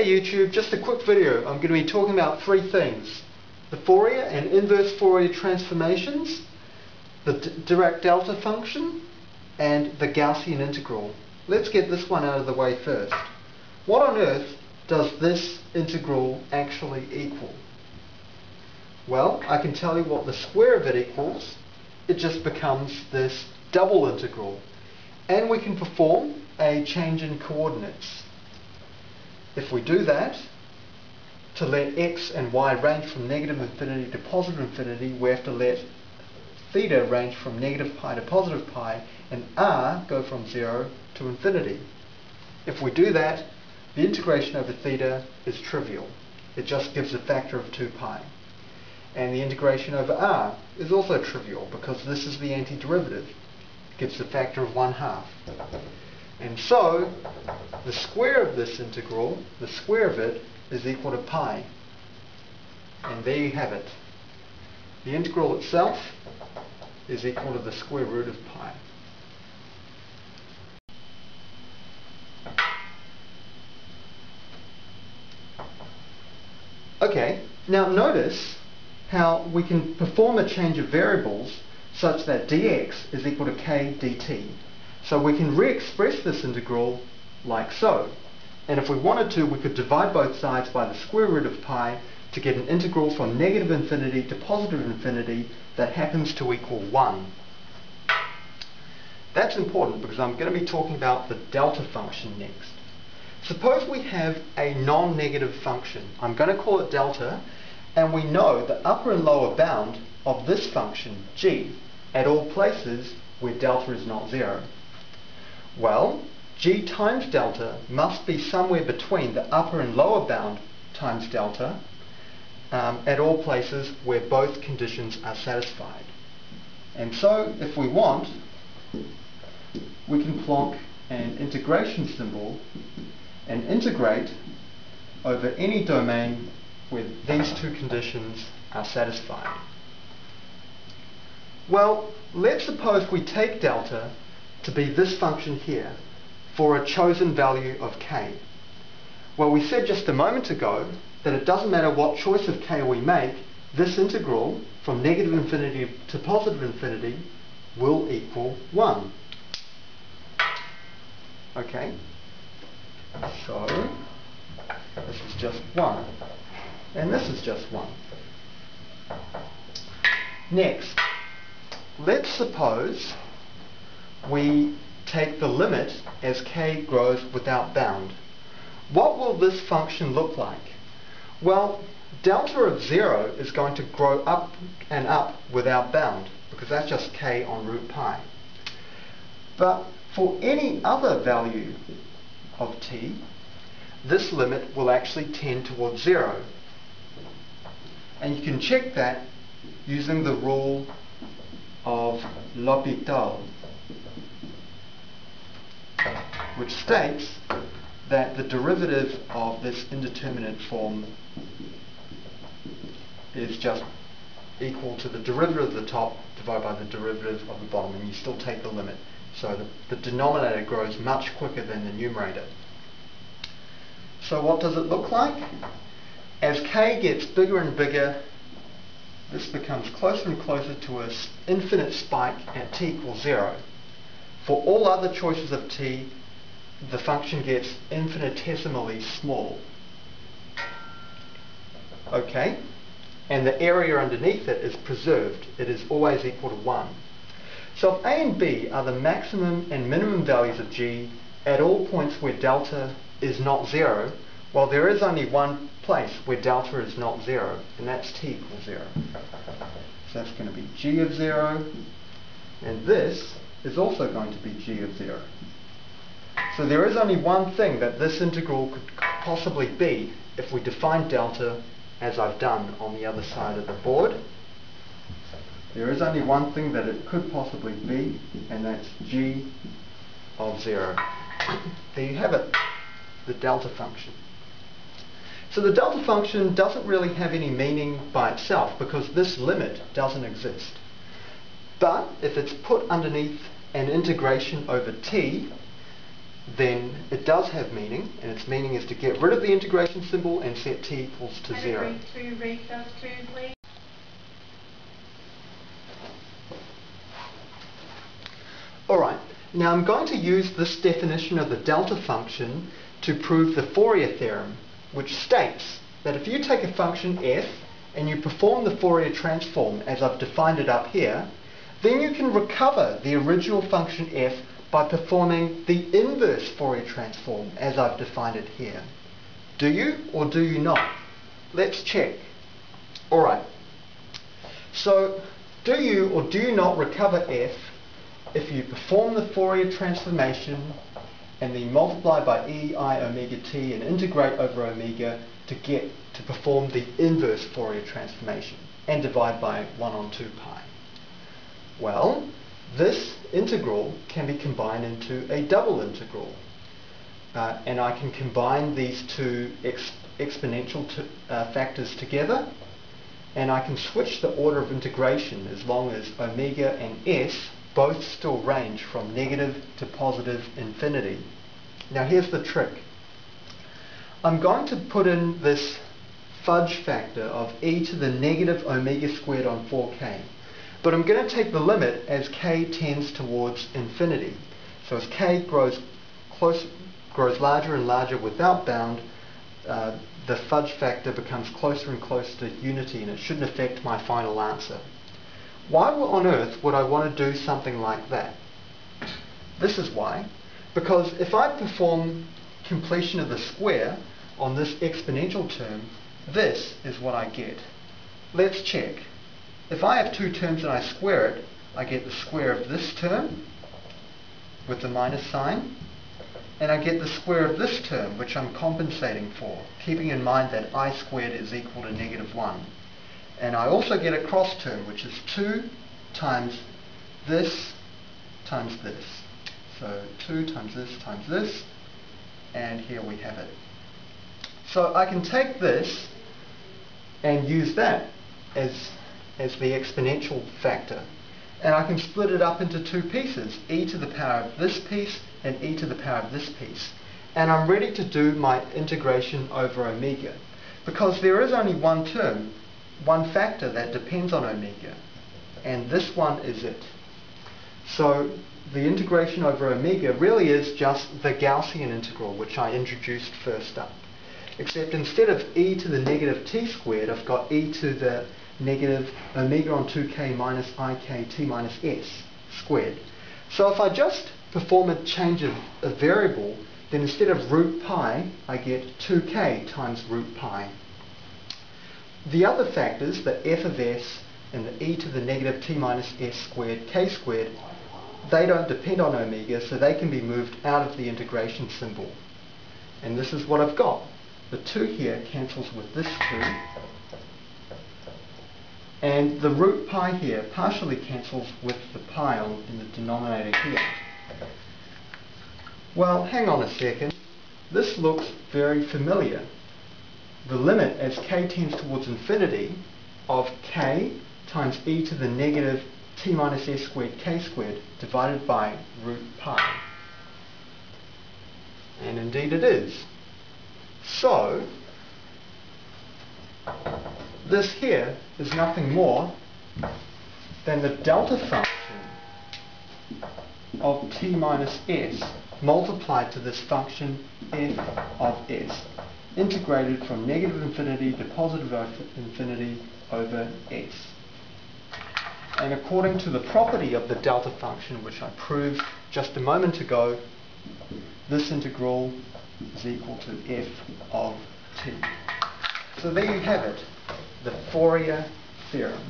Hey YouTube, just a quick video. I'm going to be talking about three things. The Fourier and inverse Fourier transformations, the Dirac delta function, and the Gaussian integral. Let's get this one out of the way first. What on earth does this integral actually equal? Well, I can tell you what the square of it equals. It just becomes this double integral. And we can perform a change in coordinates. If we do that, to let x and y range from negative infinity to positive infinity, we have to let theta range from negative pi to positive pi, and r go from 0 to infinity. If we do that, the integration over theta is trivial. It just gives a factor of 2 pi. And the integration over r is also trivial because this is the antiderivative. It gives a factor of 1 half. And so, the square of this integral, the square of it, is equal to pi. And there you have it. The integral itself is equal to the square root of pi. Okay, now notice how we can perform a change of variables such that dx is equal to k dt. So we can re-express this integral like so. And if we wanted to, we could divide both sides by the square root of pi to get an integral from negative infinity to positive infinity that happens to equal 1. That's important because I'm going to be talking about the delta function next. Suppose we have a non-negative function. I'm going to call it delta, and we know the upper and lower bound of this function, g, at all places where delta is not 0. Well, g times delta must be somewhere between the upper and lower bound times delta um, at all places where both conditions are satisfied. And so, if we want, we can plonk an integration symbol and integrate over any domain where these two conditions are satisfied. Well, let's suppose we take delta to be this function here for a chosen value of k. Well, we said just a moment ago that it doesn't matter what choice of k we make, this integral from negative infinity to positive infinity will equal 1. Okay? So, this is just 1. And this is just 1. Next, let's suppose we take the limit as k grows without bound. What will this function look like? Well, delta of 0 is going to grow up and up without bound, because that's just k on root pi. But for any other value of t, this limit will actually tend towards 0. And you can check that using the rule of L'Hopital which states that the derivative of this indeterminate form is just equal to the derivative of the top divided by the derivative of the bottom, and you still take the limit. So the, the denominator grows much quicker than the numerator. So what does it look like? As k gets bigger and bigger, this becomes closer and closer to an infinite spike at t equals 0. For all other choices of t, the function gets infinitesimally small. Okay? And the area underneath it is preserved. It is always equal to 1. So if a and b are the maximum and minimum values of g at all points where delta is not 0, well, there is only one place where delta is not 0, and that's t equals 0. So that's going to be g of 0, and this is also going to be g of 0. So there is only one thing that this integral could possibly be if we define delta as I've done on the other side of the board. There is only one thing that it could possibly be, and that's g of 0. There you have it, the delta function. So the delta function doesn't really have any meaning by itself because this limit doesn't exist. But if it's put underneath an integration over t, then it does have meaning, and its meaning is to get rid of the integration symbol and set t equals to 0. To read those two, please. Alright, now I'm going to use this definition of the delta function to prove the Fourier theorem, which states that if you take a function f and you perform the Fourier transform as I've defined it up here, then you can recover the original function f by performing the inverse Fourier transform as I've defined it here. Do you or do you not? Let's check. Alright, so do you or do you not recover f if you perform the Fourier transformation and then multiply by e i omega t and integrate over omega to get to perform the inverse Fourier transformation and divide by 1 on 2 pi. Well, this integral can be combined into a double integral. Uh, and I can combine these two ex exponential uh, factors together and I can switch the order of integration as long as omega and s both still range from negative to positive infinity. Now here's the trick. I'm going to put in this fudge factor of e to the negative omega squared on 4k. But I'm going to take the limit as k tends towards infinity. So as k grows close, grows larger and larger without bound, uh, the fudge factor becomes closer and closer to unity and it shouldn't affect my final answer. Why on earth would I want to do something like that? This is why. Because if I perform completion of the square on this exponential term, this is what I get. Let's check. If I have two terms and I square it, I get the square of this term with the minus sign, and I get the square of this term, which I'm compensating for, keeping in mind that i squared is equal to negative 1. And I also get a cross term, which is 2 times this times this. So 2 times this times this, and here we have it. So I can take this and use that as, as the exponential factor. And I can split it up into two pieces, e to the power of this piece and e to the power of this piece. And I'm ready to do my integration over omega. Because there is only one term, one factor that depends on omega. And this one is it. So the integration over omega really is just the Gaussian integral, which I introduced first up. Except instead of e to the negative t squared, I've got e to the negative uh, omega on 2k minus ik t minus s squared. So if I just perform a change of a variable, then instead of root pi, I get 2k times root pi. The other factors, the f of s and the e to the negative t minus s squared k squared, they don't depend on omega, so they can be moved out of the integration symbol. And this is what I've got. The 2 here cancels with this 2. And the root pi here partially cancels with the pi in the denominator here. Well, hang on a second. This looks very familiar the limit as k tends towards infinity of k times e to the negative t minus s squared k squared divided by root pi. And indeed it is. So, this here is nothing more than the delta function of t minus s multiplied to this function f of s integrated from negative infinity to positive infinity over s. And according to the property of the delta function, which I proved just a moment ago, this integral is equal to f of t. So there you have it, the Fourier theorem.